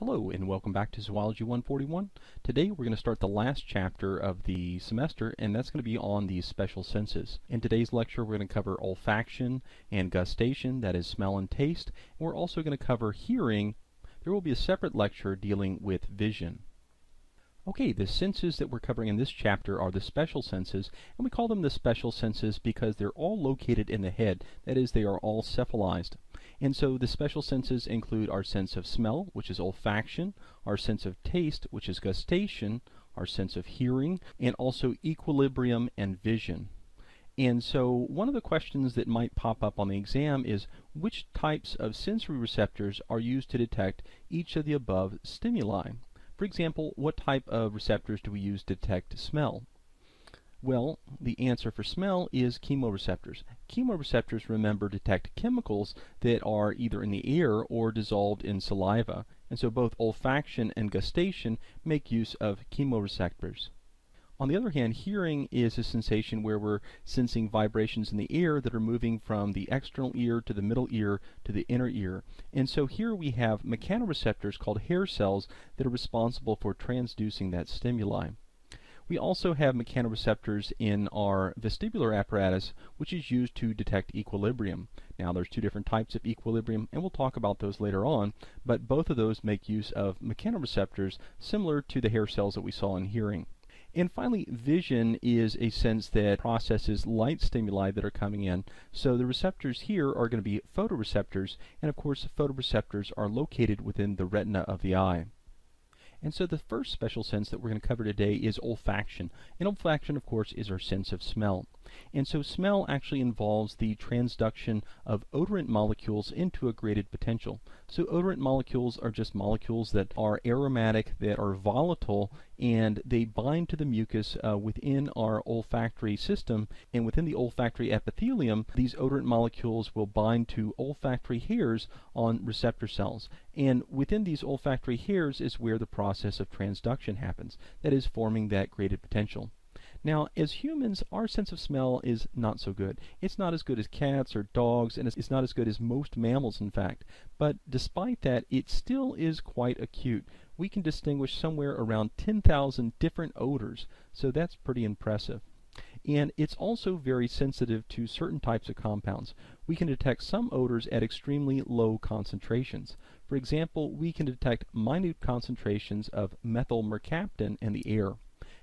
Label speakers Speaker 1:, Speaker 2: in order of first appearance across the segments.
Speaker 1: Hello and welcome back to Zoology 141. Today we're going to start the last chapter of the semester and that's going to be on the special senses. In today's lecture we're going to cover olfaction and gustation, that is smell and taste. And we're also going to cover hearing. There will be a separate lecture dealing with vision. Okay, the senses that we're covering in this chapter are the special senses, and we call them the special senses because they're all located in the head. That is, they are all cephalized. And so the special senses include our sense of smell, which is olfaction, our sense of taste, which is gustation, our sense of hearing, and also equilibrium and vision. And so one of the questions that might pop up on the exam is which types of sensory receptors are used to detect each of the above stimuli? For example, what type of receptors do we use to detect smell? Well, the answer for smell is chemoreceptors. Chemoreceptors, remember, detect chemicals that are either in the air or dissolved in saliva. And so both olfaction and gustation make use of chemoreceptors. On the other hand, hearing is a sensation where we're sensing vibrations in the air that are moving from the external ear to the middle ear to the inner ear. And so here we have mechanoreceptors called hair cells that are responsible for transducing that stimuli. We also have mechanoreceptors in our vestibular apparatus, which is used to detect equilibrium. Now, there's two different types of equilibrium, and we'll talk about those later on, but both of those make use of mechanoreceptors similar to the hair cells that we saw in hearing. And finally, vision is a sense that processes light stimuli that are coming in. So the receptors here are going to be photoreceptors, and of course, the photoreceptors are located within the retina of the eye. And so the first special sense that we're going to cover today is olfaction. And olfaction, of course, is our sense of smell. And so smell actually involves the transduction of odorant molecules into a graded potential. So odorant molecules are just molecules that are aromatic, that are volatile, and they bind to the mucus uh, within our olfactory system. And within the olfactory epithelium, these odorant molecules will bind to olfactory hairs on receptor cells. And within these olfactory hairs is where the process of transduction happens, that is, forming that graded potential. Now, as humans, our sense of smell is not so good. It's not as good as cats or dogs, and it's not as good as most mammals, in fact. But despite that, it still is quite acute. We can distinguish somewhere around 10,000 different odors, so that's pretty impressive. And it's also very sensitive to certain types of compounds. We can detect some odors at extremely low concentrations. For example, we can detect minute concentrations of methyl mercaptan in the air.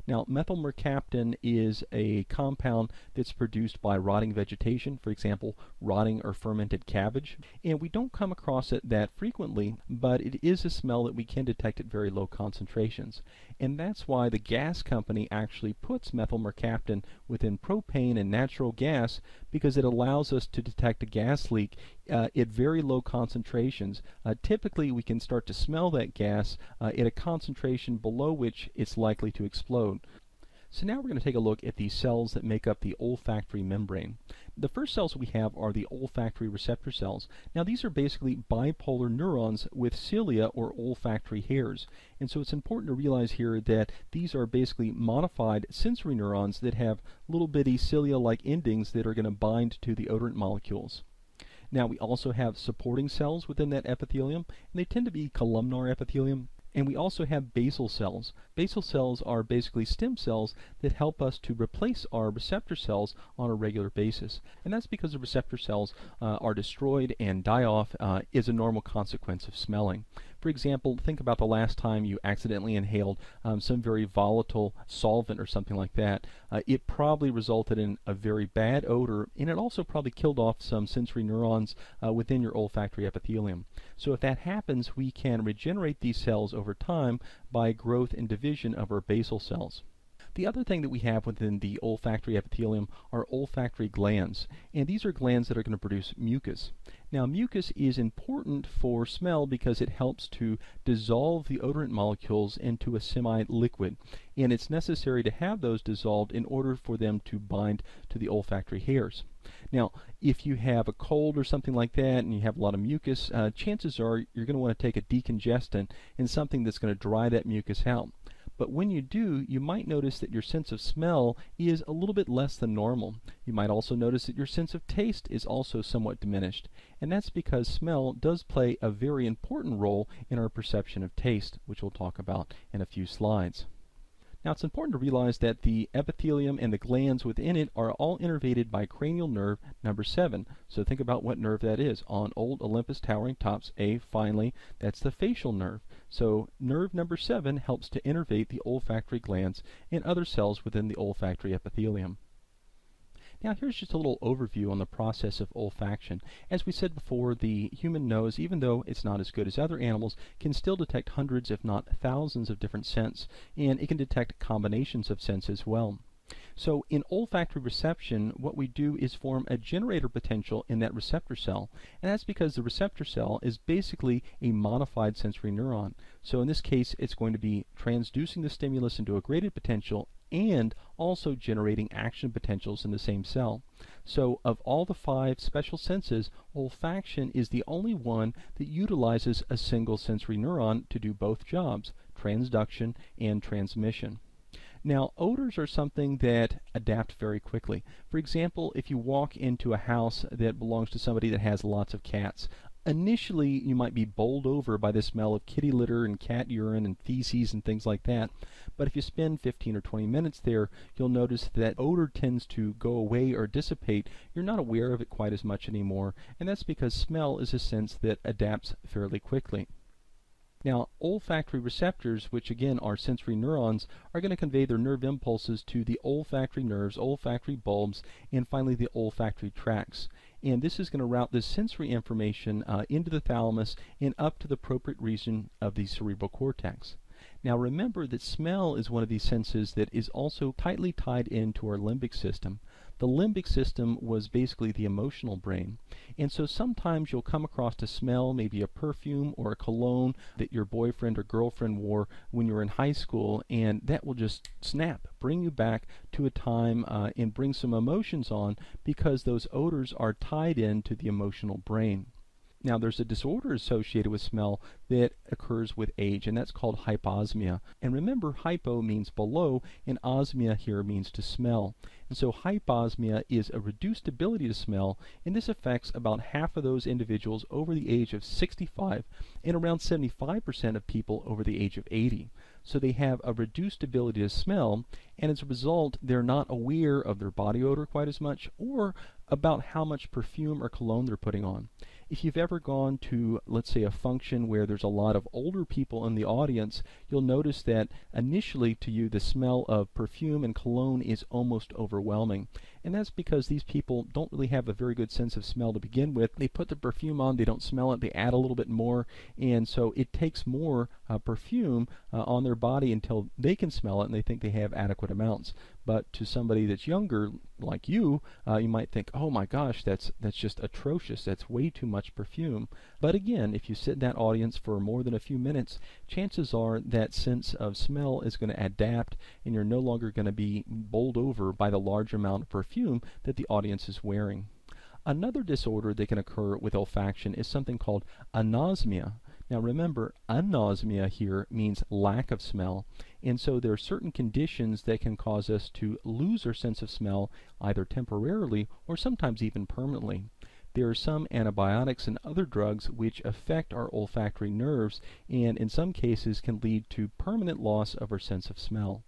Speaker 1: Now, methyl mercaptan is a compound that's produced by rotting vegetation, for example, rotting or fermented cabbage. And we don't come across it that frequently, but it is a smell that we can detect at very low concentrations. And that's why the gas company actually puts methyl mercaptan within propane and natural gas because it allows us to detect a gas leak uh, at very low concentrations. Uh, typically, we can start to smell that gas uh, at a concentration below which it's likely to explode. So now we're going to take a look at the cells that make up the olfactory membrane. The first cells we have are the olfactory receptor cells. Now these are basically bipolar neurons with cilia or olfactory hairs. And so it's important to realize here that these are basically modified sensory neurons that have little bitty cilia-like endings that are going to bind to the odorant molecules. Now we also have supporting cells within that epithelium, and they tend to be columnar epithelium. And we also have basal cells. Basal cells are basically stem cells that help us to replace our receptor cells on a regular basis. And that's because the receptor cells uh, are destroyed and die off uh, is a normal consequence of smelling. For example, think about the last time you accidentally inhaled um, some very volatile solvent or something like that. Uh, it probably resulted in a very bad odor, and it also probably killed off some sensory neurons uh, within your olfactory epithelium. So if that happens, we can regenerate these cells over time by growth and division of our basal cells. The other thing that we have within the olfactory epithelium are olfactory glands, and these are glands that are going to produce mucus. Now, mucus is important for smell because it helps to dissolve the odorant molecules into a semi-liquid, and it's necessary to have those dissolved in order for them to bind to the olfactory hairs. Now, if you have a cold or something like that and you have a lot of mucus, uh, chances are you're going to want to take a decongestant and something that's going to dry that mucus out. But when you do, you might notice that your sense of smell is a little bit less than normal. You might also notice that your sense of taste is also somewhat diminished. And that's because smell does play a very important role in our perception of taste, which we'll talk about in a few slides. Now it's important to realize that the epithelium and the glands within it are all innervated by cranial nerve number 7. So think about what nerve that is. On old Olympus towering tops, A finally, that's the facial nerve. So nerve number 7 helps to innervate the olfactory glands and other cells within the olfactory epithelium. Now here's just a little overview on the process of olfaction. As we said before, the human nose, even though it's not as good as other animals, can still detect hundreds if not thousands of different scents, and it can detect combinations of scents as well. So in olfactory reception, what we do is form a generator potential in that receptor cell. And that's because the receptor cell is basically a modified sensory neuron. So in this case, it's going to be transducing the stimulus into a graded potential and also generating action potentials in the same cell. So of all the five special senses, olfaction is the only one that utilizes a single sensory neuron to do both jobs, transduction and transmission. Now, odors are something that adapt very quickly. For example, if you walk into a house that belongs to somebody that has lots of cats, initially you might be bowled over by the smell of kitty litter and cat urine and feces and things like that. But if you spend 15 or 20 minutes there, you'll notice that odor tends to go away or dissipate. You're not aware of it quite as much anymore, and that's because smell is a sense that adapts fairly quickly. Now, olfactory receptors, which again are sensory neurons, are going to convey their nerve impulses to the olfactory nerves, olfactory bulbs, and finally the olfactory tracts. And this is going to route this sensory information uh, into the thalamus and up to the appropriate region of the cerebral cortex. Now remember that smell is one of these senses that is also tightly tied into our limbic system. The limbic system was basically the emotional brain. And so sometimes you'll come across a smell, maybe a perfume or a cologne that your boyfriend or girlfriend wore when you were in high school, and that will just snap, bring you back to a time uh, and bring some emotions on because those odors are tied into the emotional brain. Now, there's a disorder associated with smell that occurs with age, and that's called hyposmia. And remember, hypo means below, and osmia here means to smell. And so hyposmia is a reduced ability to smell, and this affects about half of those individuals over the age of 65 and around 75% of people over the age of 80. So they have a reduced ability to smell, and as a result, they're not aware of their body odor quite as much or about how much perfume or cologne they're putting on. If you've ever gone to, let's say, a function where there's a lot of older people in the audience, you'll notice that initially to you the smell of perfume and cologne is almost overwhelming. And that's because these people don't really have a very good sense of smell to begin with. They put the perfume on, they don't smell it, they add a little bit more, and so it takes more uh, perfume uh, on their body until they can smell it and they think they have adequate amounts. But to somebody that's younger, like you, uh, you might think, oh my gosh, that's, that's just atrocious. That's way too much perfume. But again, if you sit in that audience for more than a few minutes, chances are that sense of smell is going to adapt and you're no longer going to be bowled over by the large amount of perfume that the audience is wearing. Another disorder that can occur with olfaction is something called anosmia. Now remember, anosmia here means lack of smell, and so there are certain conditions that can cause us to lose our sense of smell either temporarily or sometimes even permanently. There are some antibiotics and other drugs which affect our olfactory nerves and in some cases can lead to permanent loss of our sense of smell.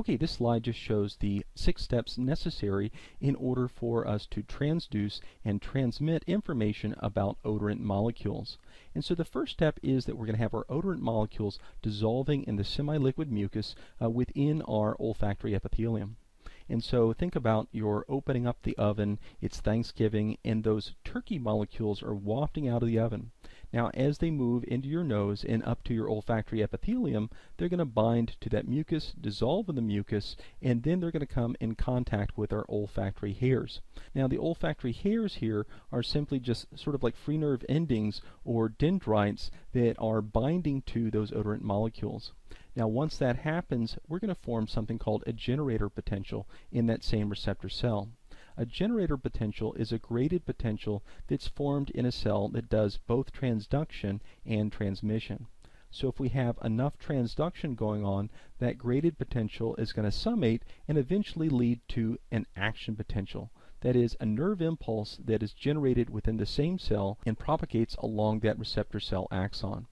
Speaker 1: Okay, this slide just shows the six steps necessary in order for us to transduce and transmit information about odorant molecules. And so the first step is that we're going to have our odorant molecules dissolving in the semi-liquid mucus uh, within our olfactory epithelium. And so think about you're opening up the oven, it's Thanksgiving, and those turkey molecules are wafting out of the oven. Now, as they move into your nose and up to your olfactory epithelium, they're going to bind to that mucus, dissolve in the mucus, and then they're going to come in contact with our olfactory hairs. Now, the olfactory hairs here are simply just sort of like free nerve endings or dendrites that are binding to those odorant molecules. Now once that happens, we're going to form something called a generator potential in that same receptor cell. A generator potential is a graded potential that's formed in a cell that does both transduction and transmission. So if we have enough transduction going on, that graded potential is going to summate and eventually lead to an action potential. That is a nerve impulse that is generated within the same cell and propagates along that receptor cell axon.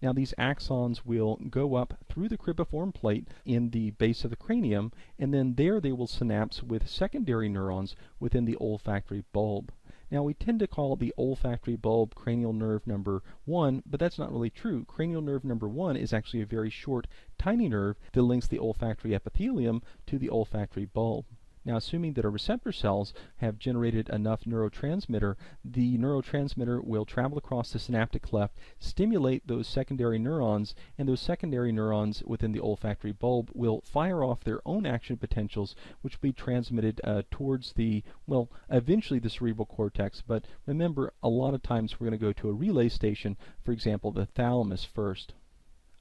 Speaker 1: Now these axons will go up through the cribriform plate in the base of the cranium, and then there they will synapse with secondary neurons within the olfactory bulb. Now we tend to call the olfactory bulb cranial nerve number 1, but that's not really true. Cranial nerve number 1 is actually a very short, tiny nerve that links the olfactory epithelium to the olfactory bulb. Now, assuming that our receptor cells have generated enough neurotransmitter, the neurotransmitter will travel across the synaptic cleft, stimulate those secondary neurons, and those secondary neurons within the olfactory bulb will fire off their own action potentials, which will be transmitted uh, towards the, well, eventually the cerebral cortex. But remember, a lot of times we're going to go to a relay station, for example, the thalamus first.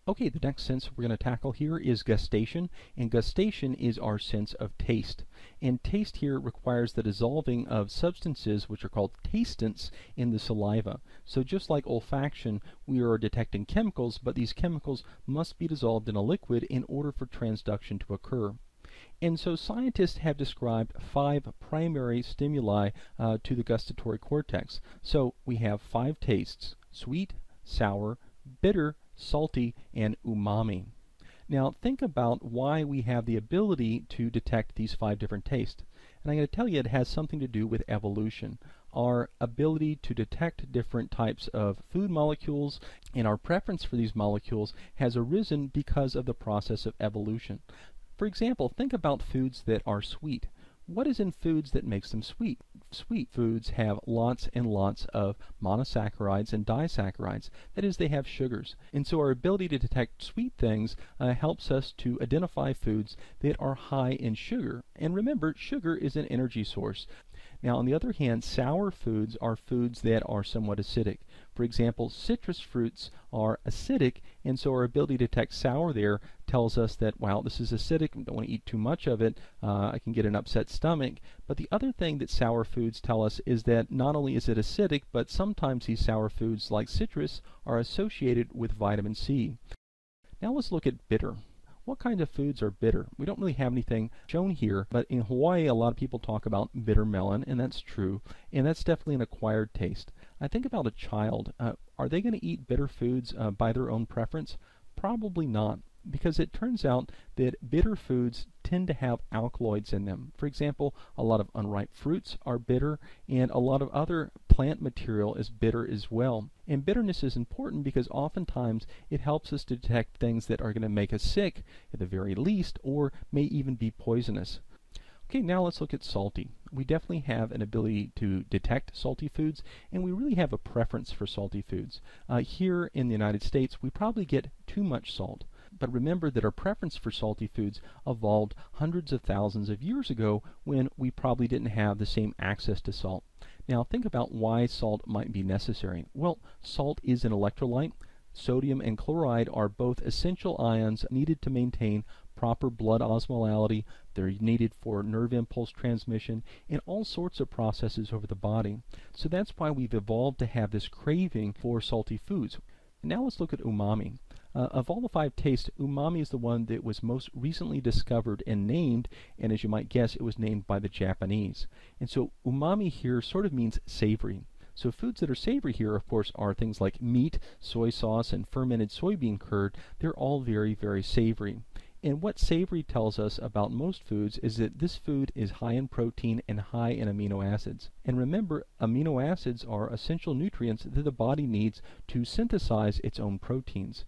Speaker 1: Okay, the next sense we're going to tackle here is gustation, and gustation is our sense of taste. And taste here requires the dissolving of substances which are called tastants in the saliva. So just like olfaction, we are detecting chemicals, but these chemicals must be dissolved in a liquid in order for transduction to occur. And so scientists have described five primary stimuli uh, to the gustatory cortex. So we have five tastes, sweet, sour, bitter, salty, and umami. Now think about why we have the ability to detect these five different tastes. And I'm going to tell you it has something to do with evolution. Our ability to detect different types of food molecules and our preference for these molecules has arisen because of the process of evolution. For example, think about foods that are sweet. What is in foods that makes them sweet? Sweet foods have lots and lots of monosaccharides and disaccharides. That is, they have sugars. And so our ability to detect sweet things uh, helps us to identify foods that are high in sugar. And remember, sugar is an energy source. Now, on the other hand, sour foods are foods that are somewhat acidic. For example, citrus fruits are acidic, and so our ability to detect sour there tells us that, wow, this is acidic, I don't want to eat too much of it, uh, I can get an upset stomach. But the other thing that sour foods tell us is that not only is it acidic, but sometimes these sour foods, like citrus, are associated with vitamin C. Now let's look at bitter. What kind of foods are bitter? We don't really have anything shown here, but in Hawaii, a lot of people talk about bitter melon, and that's true, and that's definitely an acquired taste. I think about a child. Uh, are they going to eat bitter foods uh, by their own preference? Probably not because it turns out that bitter foods tend to have alkaloids in them. For example, a lot of unripe fruits are bitter, and a lot of other plant material is bitter as well. And bitterness is important because oftentimes it helps us to detect things that are going to make us sick, at the very least, or may even be poisonous. Okay, now let's look at salty. We definitely have an ability to detect salty foods, and we really have a preference for salty foods. Uh, here in the United States, we probably get too much salt. But remember that our preference for salty foods evolved hundreds of thousands of years ago when we probably didn't have the same access to salt. Now think about why salt might be necessary. Well, salt is an electrolyte. Sodium and chloride are both essential ions needed to maintain proper blood osmolality. They're needed for nerve impulse transmission and all sorts of processes over the body. So that's why we've evolved to have this craving for salty foods. Now let's look at umami. Uh, of all the five tastes, umami is the one that was most recently discovered and named, and as you might guess, it was named by the Japanese. And so umami here sort of means savory. So foods that are savory here, of course, are things like meat, soy sauce, and fermented soybean curd. They're all very, very savory. And what savory tells us about most foods is that this food is high in protein and high in amino acids. And remember, amino acids are essential nutrients that the body needs to synthesize its own proteins.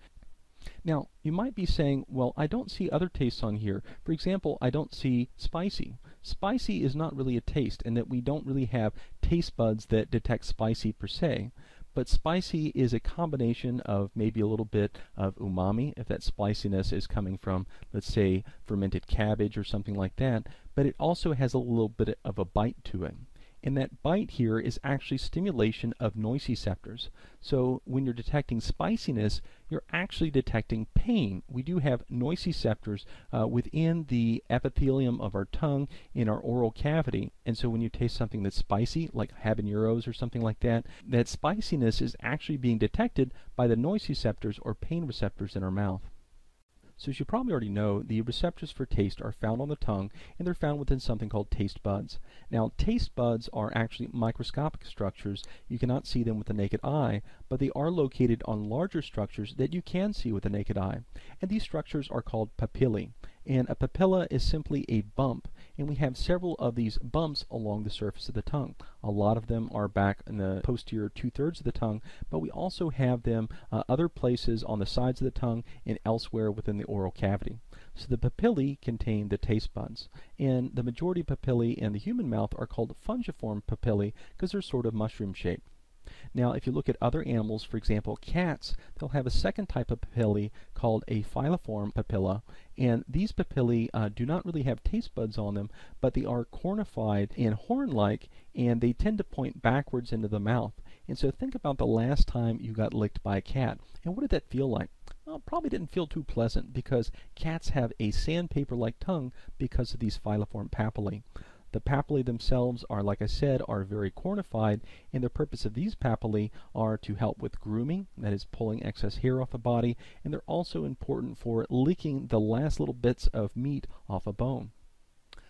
Speaker 1: Now, you might be saying, well, I don't see other tastes on here. For example, I don't see spicy. Spicy is not really a taste in that we don't really have taste buds that detect spicy per se. But spicy is a combination of maybe a little bit of umami, if that spiciness is coming from, let's say, fermented cabbage or something like that, but it also has a little bit of a bite to it. And that bite here is actually stimulation of nociceptors. So when you're detecting spiciness, you're actually detecting pain. We do have nociceptors uh, within the epithelium of our tongue in our oral cavity. And so when you taste something that's spicy, like habaneros or something like that, that spiciness is actually being detected by the nociceptors or pain receptors in our mouth. So as you probably already know, the receptors for taste are found on the tongue and they're found within something called taste buds. Now taste buds are actually microscopic structures. You cannot see them with the naked eye, but they are located on larger structures that you can see with the naked eye. And these structures are called papillae. And a papilla is simply a bump and we have several of these bumps along the surface of the tongue. A lot of them are back in the posterior two-thirds of the tongue, but we also have them uh, other places on the sides of the tongue and elsewhere within the oral cavity. So the papillae contain the taste buds, and the majority of papillae in the human mouth are called fungiform papillae because they're sort of mushroom shaped. Now, if you look at other animals, for example, cats, they'll have a second type of papillae called a filiform papilla, and these papillae uh, do not really have taste buds on them, but they are cornified and horn-like, and they tend to point backwards into the mouth. And so think about the last time you got licked by a cat, and what did that feel like? Well, probably didn't feel too pleasant because cats have a sandpaper-like tongue because of these filiform papillae. The papillae themselves are, like I said, are very cornified, and the purpose of these papillae are to help with grooming, that is pulling excess hair off the body, and they're also important for licking the last little bits of meat off a bone.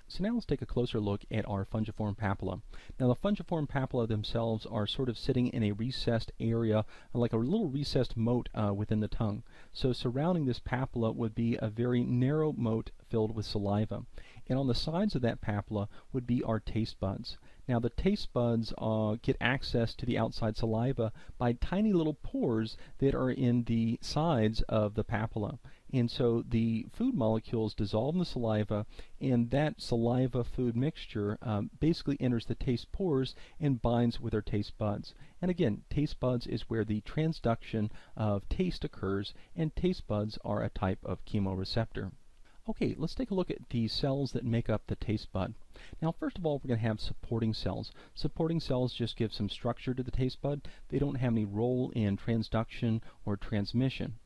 Speaker 1: So now let's take a closer look at our fungiform papilla. Now the fungiform papilla themselves are sort of sitting in a recessed area, like a little recessed moat uh, within the tongue. So surrounding this papilla would be a very narrow moat filled with saliva. And on the sides of that papilla would be our taste buds. Now the taste buds uh, get access to the outside saliva by tiny little pores that are in the sides of the papilla. And so the food molecules dissolve in the saliva, and that saliva food mixture um, basically enters the taste pores and binds with our taste buds. And again, taste buds is where the transduction of taste occurs, and taste buds are a type of chemoreceptor. Okay, let's take a look at the cells that make up the taste bud. Now, first of all, we're going to have supporting cells. Supporting cells just give some structure to the taste bud. They don't have any role in transduction or transmission.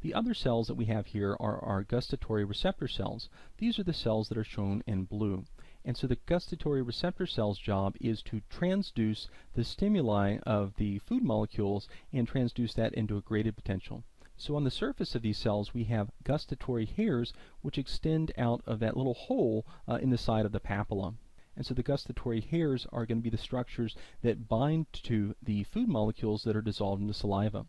Speaker 1: The other cells that we have here are our gustatory receptor cells. These are the cells that are shown in blue. And so the gustatory receptor cell's job is to transduce the stimuli of the food molecules and transduce that into a graded potential. So on the surface of these cells we have gustatory hairs which extend out of that little hole uh, in the side of the papilla. And so the gustatory hairs are going to be the structures that bind to the food molecules that are dissolved in the saliva.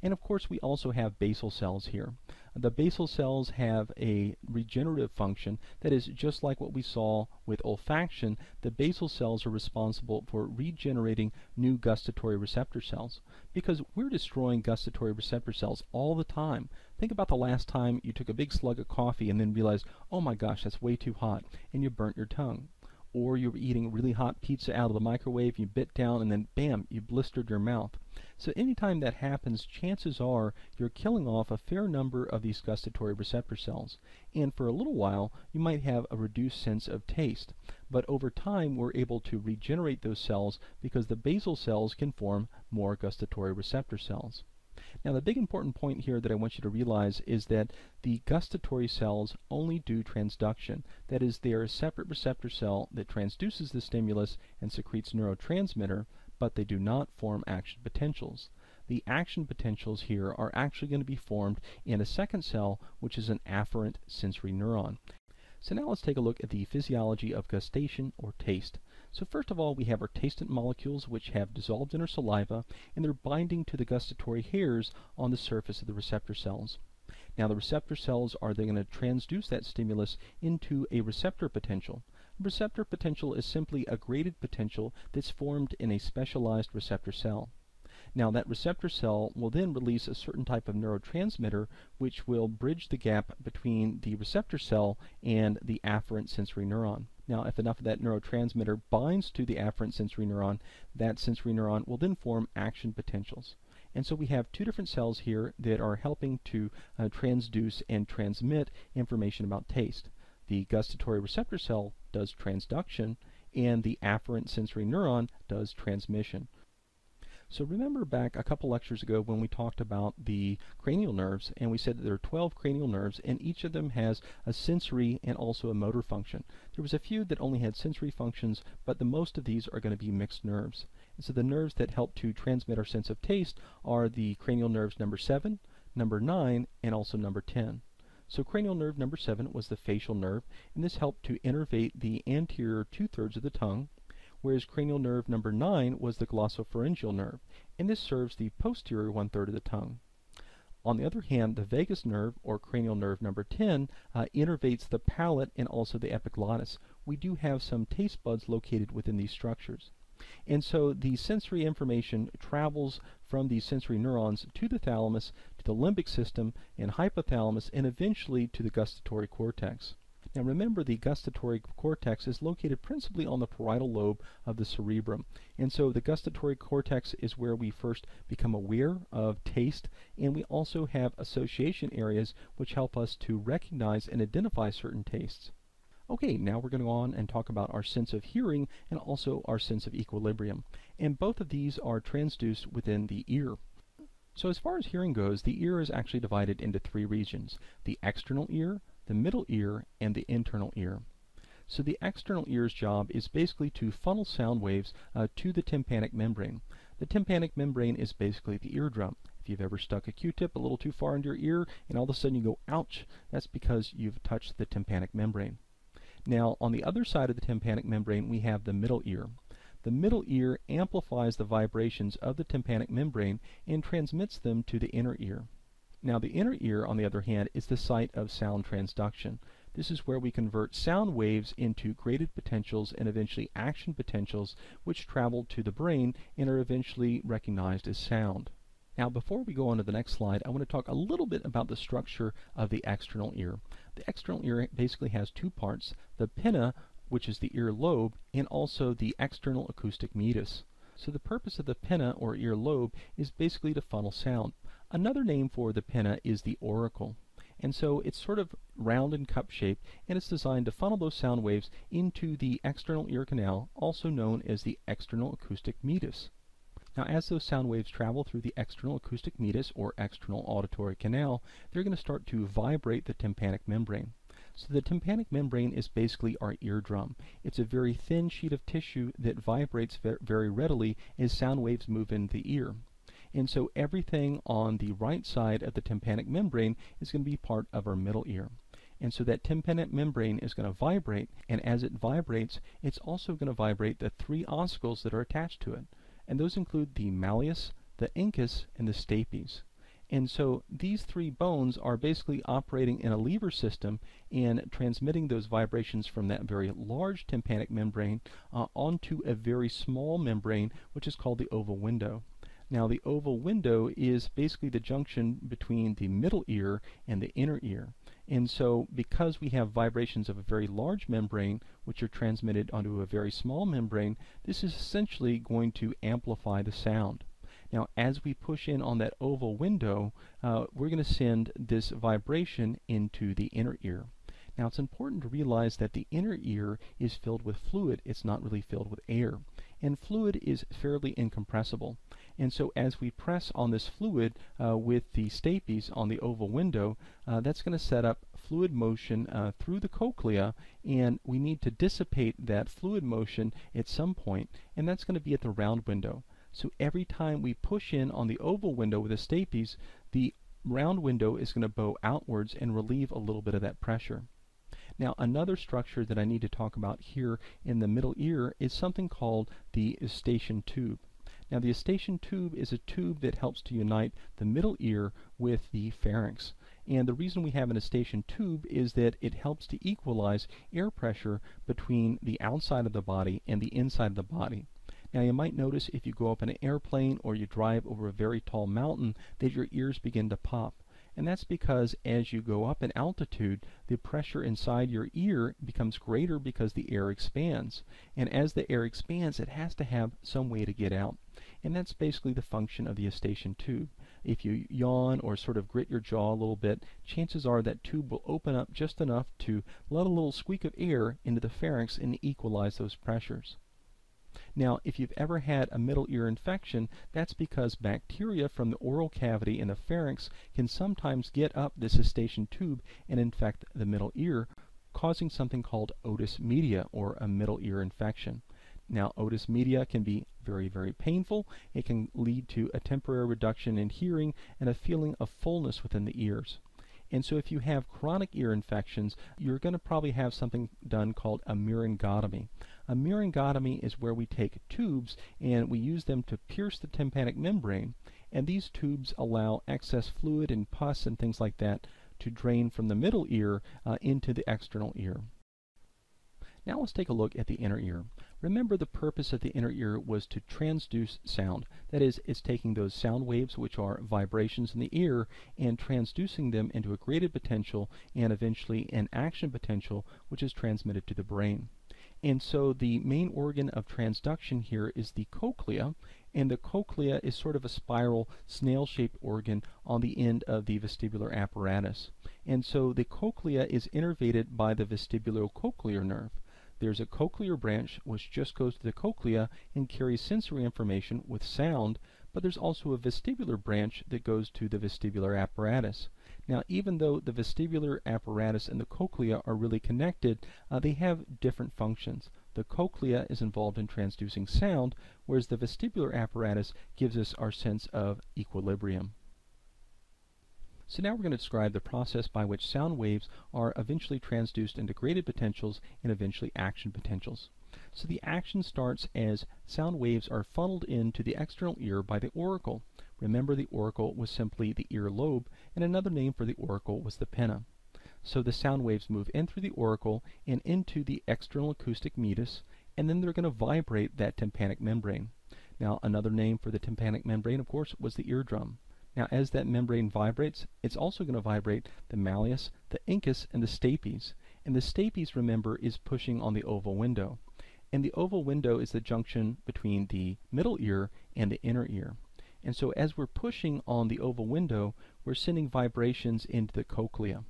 Speaker 1: And of course we also have basal cells here. The basal cells have a regenerative function that is just like what we saw with olfaction. The basal cells are responsible for regenerating new gustatory receptor cells because we're destroying gustatory receptor cells all the time. Think about the last time you took a big slug of coffee and then realized, oh my gosh, that's way too hot, and you burnt your tongue or you were eating really hot pizza out of the microwave, you bit down, and then bam, you blistered your mouth. So anytime that happens, chances are you're killing off a fair number of these gustatory receptor cells. And for a little while, you might have a reduced sense of taste. But over time, we're able to regenerate those cells because the basal cells can form more gustatory receptor cells. Now the big important point here that I want you to realize is that the gustatory cells only do transduction. That is, they are a separate receptor cell that transduces the stimulus and secretes neurotransmitter, but they do not form action potentials. The action potentials here are actually going to be formed in a second cell, which is an afferent sensory neuron. So now let's take a look at the physiology of gustation or taste. So first of all, we have our tastant molecules which have dissolved in our saliva and they're binding to the gustatory hairs on the surface of the receptor cells. Now the receptor cells are then going to transduce that stimulus into a receptor potential. Receptor potential is simply a graded potential that's formed in a specialized receptor cell. Now that receptor cell will then release a certain type of neurotransmitter which will bridge the gap between the receptor cell and the afferent sensory neuron. Now, if enough of that neurotransmitter binds to the afferent sensory neuron, that sensory neuron will then form action potentials. And so we have two different cells here that are helping to uh, transduce and transmit information about taste. The gustatory receptor cell does transduction, and the afferent sensory neuron does transmission. So remember back a couple lectures ago when we talked about the cranial nerves and we said that there are 12 cranial nerves and each of them has a sensory and also a motor function. There was a few that only had sensory functions but the most of these are going to be mixed nerves. And so the nerves that help to transmit our sense of taste are the cranial nerves number 7, number 9, and also number 10. So cranial nerve number 7 was the facial nerve and this helped to innervate the anterior two-thirds of the tongue whereas cranial nerve number 9 was the glossopharyngeal nerve, and this serves the posterior one-third of the tongue. On the other hand, the vagus nerve, or cranial nerve number 10, uh, innervates the palate and also the epiglottis. We do have some taste buds located within these structures. And so the sensory information travels from these sensory neurons to the thalamus, to the limbic system, and hypothalamus, and eventually to the gustatory cortex. Now remember the gustatory cortex is located principally on the parietal lobe of the cerebrum. And so the gustatory cortex is where we first become aware of taste and we also have association areas which help us to recognize and identify certain tastes. Okay, now we're going to go on and talk about our sense of hearing and also our sense of equilibrium. And both of these are transduced within the ear. So as far as hearing goes, the ear is actually divided into three regions. The external ear, the middle ear, and the internal ear. So the external ear's job is basically to funnel sound waves uh, to the tympanic membrane. The tympanic membrane is basically the eardrum. If you've ever stuck a Q-tip a little too far into your ear and all of a sudden you go, ouch, that's because you've touched the tympanic membrane. Now, on the other side of the tympanic membrane, we have the middle ear. The middle ear amplifies the vibrations of the tympanic membrane and transmits them to the inner ear. Now the inner ear, on the other hand, is the site of sound transduction. This is where we convert sound waves into graded potentials and eventually action potentials which travel to the brain and are eventually recognized as sound. Now before we go on to the next slide, I want to talk a little bit about the structure of the external ear. The external ear basically has two parts, the pinna, which is the ear lobe, and also the external acoustic meatus. So the purpose of the pinna or ear lobe is basically to funnel sound. Another name for the pinna is the auricle. And so it's sort of round and cup shaped and it's designed to funnel those sound waves into the external ear canal, also known as the external acoustic meatus. Now as those sound waves travel through the external acoustic meatus or external auditory canal, they're going to start to vibrate the tympanic membrane. So the tympanic membrane is basically our eardrum. It's a very thin sheet of tissue that vibrates very readily as sound waves move in the ear. And so everything on the right side of the tympanic membrane is going to be part of our middle ear. And so that tympanic membrane is going to vibrate, and as it vibrates, it's also going to vibrate the three ossicles that are attached to it. And those include the malleus, the incus, and the stapes. And so these three bones are basically operating in a lever system and transmitting those vibrations from that very large tympanic membrane uh, onto a very small membrane, which is called the oval window. Now the oval window is basically the junction between the middle ear and the inner ear. And so because we have vibrations of a very large membrane which are transmitted onto a very small membrane, this is essentially going to amplify the sound. Now as we push in on that oval window, uh, we're going to send this vibration into the inner ear. Now it's important to realize that the inner ear is filled with fluid, it's not really filled with air. And fluid is fairly incompressible. And so as we press on this fluid uh, with the stapes on the oval window, uh, that's going to set up fluid motion uh, through the cochlea and we need to dissipate that fluid motion at some point and that's going to be at the round window. So every time we push in on the oval window with the stapes, the round window is going to bow outwards and relieve a little bit of that pressure. Now another structure that I need to talk about here in the middle ear is something called the eustachian tube. Now the eustachian tube is a tube that helps to unite the middle ear with the pharynx. And the reason we have an eustachian tube is that it helps to equalize air pressure between the outside of the body and the inside of the body. Now you might notice if you go up in an airplane or you drive over a very tall mountain that your ears begin to pop. And that's because as you go up in altitude, the pressure inside your ear becomes greater because the air expands. And as the air expands, it has to have some way to get out. And that's basically the function of the eustachian tube. if you yawn or sort of grit your jaw a little bit, chances are that tube will open up just enough to let a little squeak of air into the pharynx and equalize those pressures. Now, if you've ever had a middle ear infection, that's because bacteria from the oral cavity in the pharynx can sometimes get up this eustachian tube and infect the middle ear, causing something called otis media or a middle ear infection. Now, otis media can be very, very painful. It can lead to a temporary reduction in hearing and a feeling of fullness within the ears. And so if you have chronic ear infections, you're going to probably have something done called a myringotomy. A myringotomy is where we take tubes and we use them to pierce the tympanic membrane, and these tubes allow excess fluid and pus and things like that to drain from the middle ear uh, into the external ear. Now let's take a look at the inner ear. Remember the purpose of the inner ear was to transduce sound. That is, it's taking those sound waves, which are vibrations in the ear, and transducing them into a graded potential and eventually an action potential, which is transmitted to the brain. And so the main organ of transduction here is the cochlea, and the cochlea is sort of a spiral, snail-shaped organ on the end of the vestibular apparatus. And so the cochlea is innervated by the vestibulocochlear nerve. There's a cochlear branch which just goes to the cochlea and carries sensory information with sound, but there's also a vestibular branch that goes to the vestibular apparatus. Now, even though the vestibular apparatus and the cochlea are really connected, uh, they have different functions. The cochlea is involved in transducing sound, whereas the vestibular apparatus gives us our sense of equilibrium. So now we're going to describe the process by which sound waves are eventually transduced into graded potentials and eventually action potentials. So the action starts as sound waves are funneled into the external ear by the auricle. Remember the auricle was simply the ear lobe, and another name for the auricle was the pinna. So the sound waves move in through the auricle and into the external acoustic meatus, and then they're going to vibrate that tympanic membrane. Now another name for the tympanic membrane, of course, was the eardrum. Now, as that membrane vibrates, it's also going to vibrate the malleus, the incus, and the stapes. And the stapes, remember, is pushing on the oval window. And the oval window is the junction between the middle ear and the inner ear. And so as we're pushing on the oval window, we're sending vibrations into the cochlea.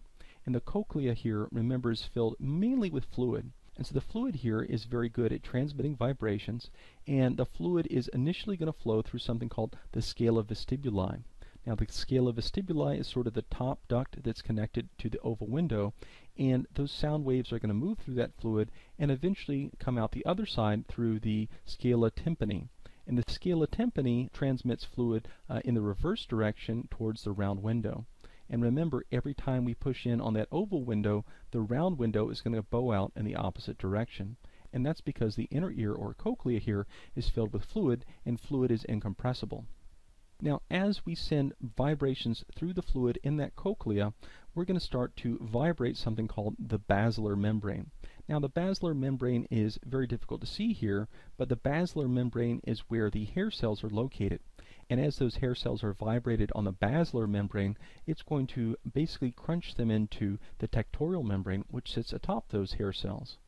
Speaker 1: And the cochlea here, remember, is filled mainly with fluid. And so the fluid here is very good at transmitting vibrations, and the fluid is initially going to flow through something called the scala vestibuli. Now the scala vestibuli is sort of the top duct that's connected to the oval window and those sound waves are going to move through that fluid and eventually come out the other side through the scala tympani. And the scala tympani transmits fluid uh, in the reverse direction towards the round window. And remember, every time we push in on that oval window, the round window is going to bow out in the opposite direction. And that's because the inner ear or cochlea here is filled with fluid, and fluid is incompressible. Now, as we send vibrations through the fluid in that cochlea, we're going to start to vibrate something called the basilar membrane. Now, the basilar membrane is very difficult to see here, but the basilar membrane is where the hair cells are located. And as those hair cells are vibrated on the basilar membrane, it's going to basically crunch them into the tectorial membrane, which sits atop those hair cells.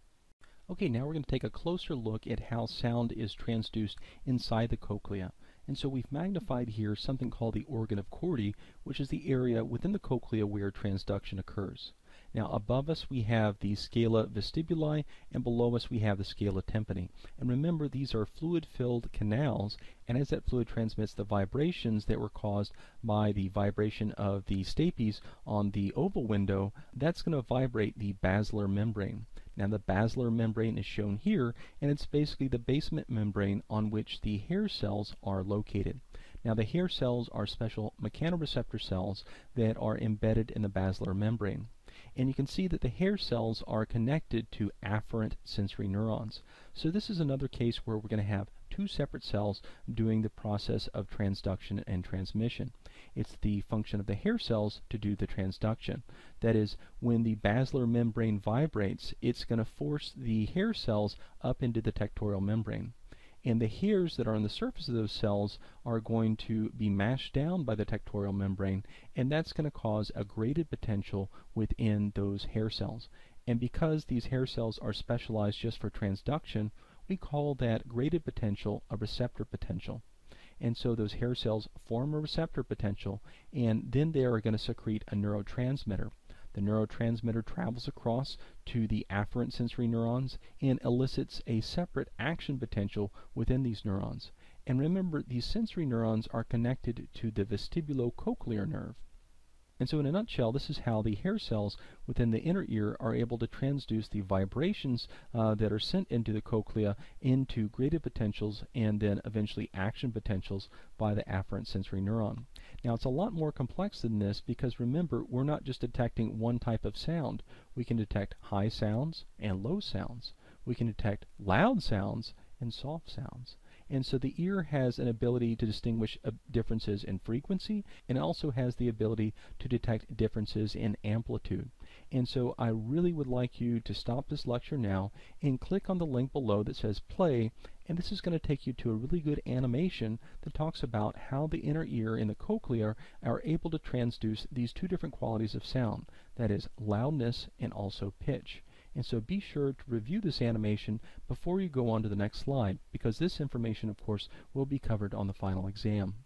Speaker 1: Okay, now we're going to take a closer look at how sound is transduced inside the cochlea. And so we've magnified here something called the organ of Corti, which is the area within the cochlea where transduction occurs. Now above us we have the scala vestibuli and below us we have the scala tympani. And remember these are fluid-filled canals and as that fluid transmits the vibrations that were caused by the vibration of the stapes on the oval window, that's going to vibrate the basilar membrane. Now the basilar membrane is shown here, and it's basically the basement membrane on which the hair cells are located. Now the hair cells are special mechanoreceptor cells that are embedded in the basilar membrane. And you can see that the hair cells are connected to afferent sensory neurons. So this is another case where we're going to have two separate cells doing the process of transduction and transmission. It's the function of the hair cells to do the transduction. That is, when the basilar membrane vibrates, it's going to force the hair cells up into the tectorial membrane. And the hairs that are on the surface of those cells are going to be mashed down by the tectorial membrane, and that's going to cause a graded potential within those hair cells. And because these hair cells are specialized just for transduction, we call that graded potential a receptor potential. And so those hair cells form a receptor potential, and then they are going to secrete a neurotransmitter. The neurotransmitter travels across to the afferent sensory neurons and elicits a separate action potential within these neurons. And remember, these sensory neurons are connected to the vestibulocochlear nerve. And so in a nutshell, this is how the hair cells within the inner ear are able to transduce the vibrations uh, that are sent into the cochlea into graded potentials and then eventually action potentials by the afferent sensory neuron. Now it's a lot more complex than this because remember, we're not just detecting one type of sound. We can detect high sounds and low sounds. We can detect loud sounds and soft sounds. And so the ear has an ability to distinguish uh, differences in frequency and also has the ability to detect differences in amplitude. And so I really would like you to stop this lecture now and click on the link below that says play and this is going to take you to a really good animation that talks about how the inner ear and the cochlea are able to transduce these two different qualities of sound, that is loudness and also pitch. And so be sure to review this animation before you go on to the next slide, because this information, of course, will be covered on the final exam.